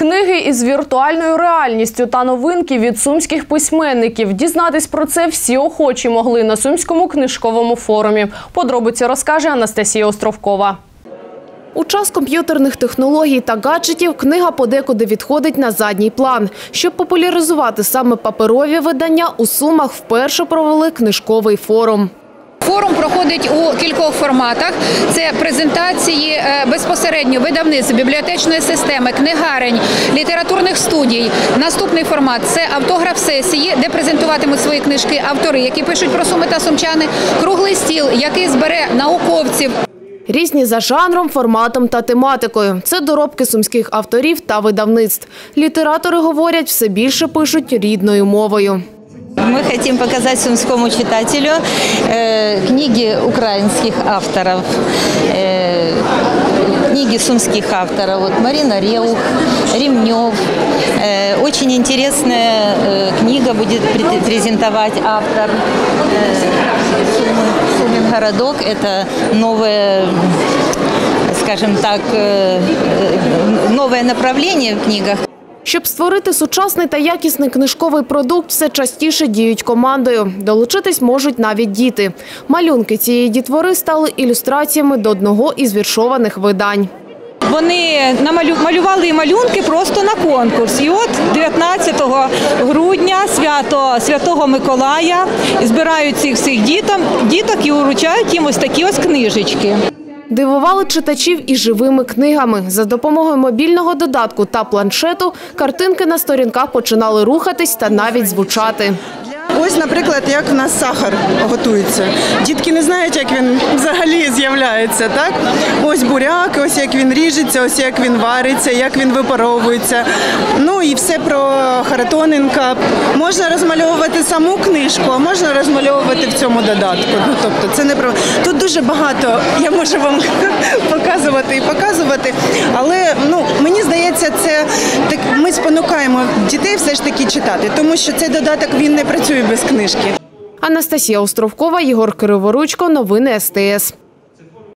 Книги із віртуальною реальністю та новинки від сумських письменників. Дізнатись про це всі охочі могли на сумському книжковому форумі. Подробиці розкаже Анастасія Островкова. У час комп'ютерних технологій та гаджетів книга подекуди відходить на задній план. Щоб популяризувати саме паперові видання, у Сумах вперше провели книжковий форум. Форум проходить у кількох форматах: це презентації е, безпосередньо видавництв, бібліотечної системи, книгарень, літературних студій. Наступний формат це автограф сесії, де презентуватимуть свої книжки автори, які пишуть про суми та сумчани. Круглий стіл, який збере науковців. Різні за жанром, форматом та тематикою. Це доробки сумських авторів та видавництв. Літератори говорять, все більше пишуть рідною мовою. Мы хотим показать сумскому читателю э, книги украинских авторов, э, книги сумских авторов. Вот Марина Реух, Ремнев. Э, очень интересная э, книга будет пре- презентовать автор э, Сумин городок. Это новое, скажем так, новое направление в книгах. Щоб створити сучасний та якісний книжковий продукт, все частіше діють командою. Долучитись можуть навіть діти. Малюнки цієї дітвори стали ілюстраціями до одного із віршованих видань. Вони малювали малюнки просто на конкурс. І от 19 грудня свято Святого Миколая збирають цих всіх діток і уручають їм ось такі ось книжечки. Дивували читачів і живими книгами. За допомогою мобільного додатку та планшету картинки на сторінках починали рухатись та навіть звучати. Ось, наприклад, як в нас сахар готується. Дітки не знають, як він взагалі з'являється. Так, ось буряк, ось як він ріжеться, ось як він вариться, як він випаровується. Ну і все про Харитоненка. Можна розмальовувати саму книжку, а можна розмальовувати в цьому додатку. Ну тобто, це не про тут дуже багато. Я можу вам показувати і показувати. Це так. Ми спонукаємо дітей все ж таки читати, тому що цей додаток він не працює без книжки. Анастасія Островкова, Єгор Криворучко. Новини СТС.